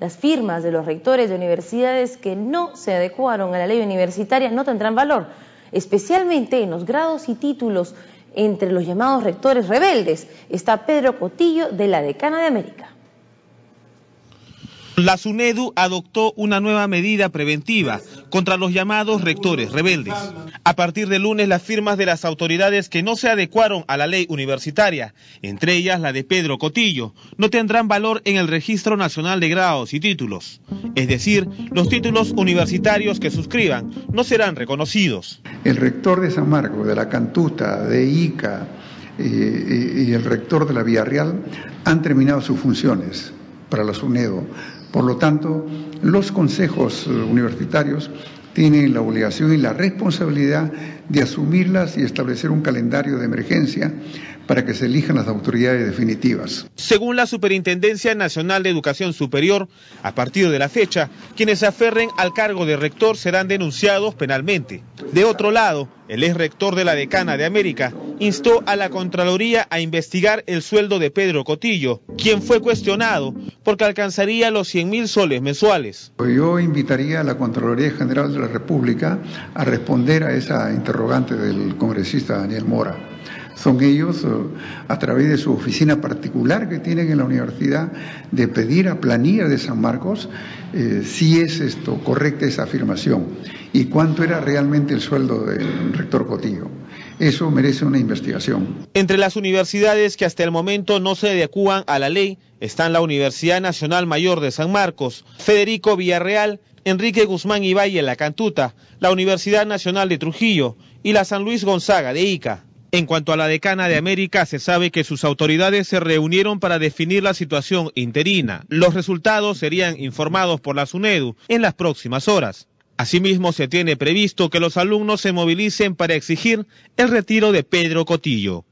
Las firmas de los rectores de universidades que no se adecuaron a la ley universitaria no tendrán valor, especialmente en los grados y títulos entre los llamados rectores rebeldes. Está Pedro Cotillo de la Decana de América. La SUNEDU adoptó una nueva medida preventiva contra los llamados rectores rebeldes. A partir de lunes, las firmas de las autoridades que no se adecuaron a la ley universitaria, entre ellas la de Pedro Cotillo, no tendrán valor en el Registro Nacional de Grados y Títulos. Es decir, los títulos universitarios que suscriban no serán reconocidos. El rector de San Marcos, de la Cantuta, de ICA y el rector de la Villarreal han terminado sus funciones para la SUNEDU por lo tanto, los consejos eh, universitarios tienen la obligación y la responsabilidad de asumirlas y establecer un calendario de emergencia para que se elijan las autoridades definitivas. Según la Superintendencia Nacional de Educación Superior, a partir de la fecha, quienes se aferren al cargo de rector serán denunciados penalmente. De otro lado, el ex rector de la Decana de América instó a la Contraloría a investigar el sueldo de Pedro Cotillo, quien fue cuestionado porque alcanzaría los 100 mil soles mensuales. Yo invitaría a la Contraloría General de la República a responder a esa interrogante del congresista Daniel Mora. Son ellos, eh, a través de su oficina particular que tienen en la universidad, de pedir a planilla de San Marcos eh, si es esto correcta esa afirmación y cuánto era realmente el sueldo del rector Cotillo. Eso merece una investigación. Entre las universidades que hasta el momento no se adecúan a la ley están la Universidad Nacional Mayor de San Marcos, Federico Villarreal, Enrique Guzmán y Valle La Cantuta, la Universidad Nacional de Trujillo y la San Luis Gonzaga de Ica. En cuanto a la decana de América, se sabe que sus autoridades se reunieron para definir la situación interina. Los resultados serían informados por la SUNEDU en las próximas horas. Asimismo, se tiene previsto que los alumnos se movilicen para exigir el retiro de Pedro Cotillo.